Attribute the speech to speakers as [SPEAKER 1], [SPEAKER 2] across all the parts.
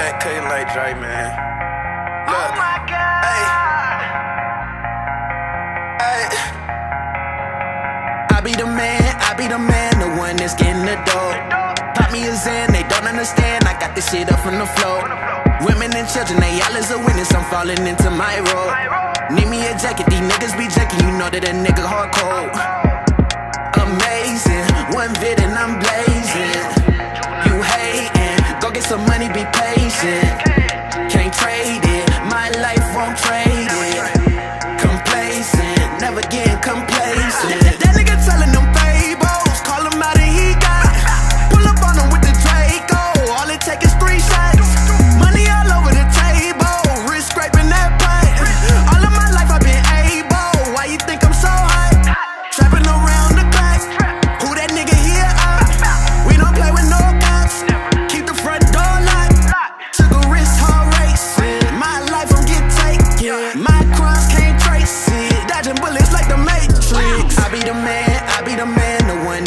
[SPEAKER 1] boy Dre, man. Oh my
[SPEAKER 2] god.
[SPEAKER 1] Hey. Hey. I be the man, I be the man, the one that's getting the dough. Pop me a Zen, they don't understand. I got this shit up from the floor. Women and children, they all is a witness. I'm falling into my role. Need me a jacket, these niggas be jacking. You know that a nigga hardcore. Amazing, one vid and I'm blazing. Never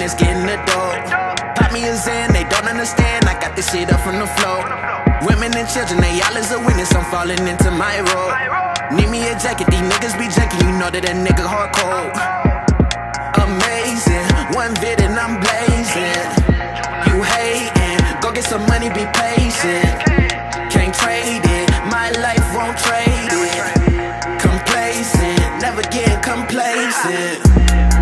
[SPEAKER 1] let's get in the door. Pop me a Zen, they don't understand. I got this shit up from the floor. Women and children, they all is a witness. I'm falling into my role. Need me a jacket, these niggas be jacking. You know that a nigga hard hardcore. Amazing, one vid and I'm blazing. You hating? Go get some money, be patient. Can't trade it, my life won't trade it. Complacent, never get complacent.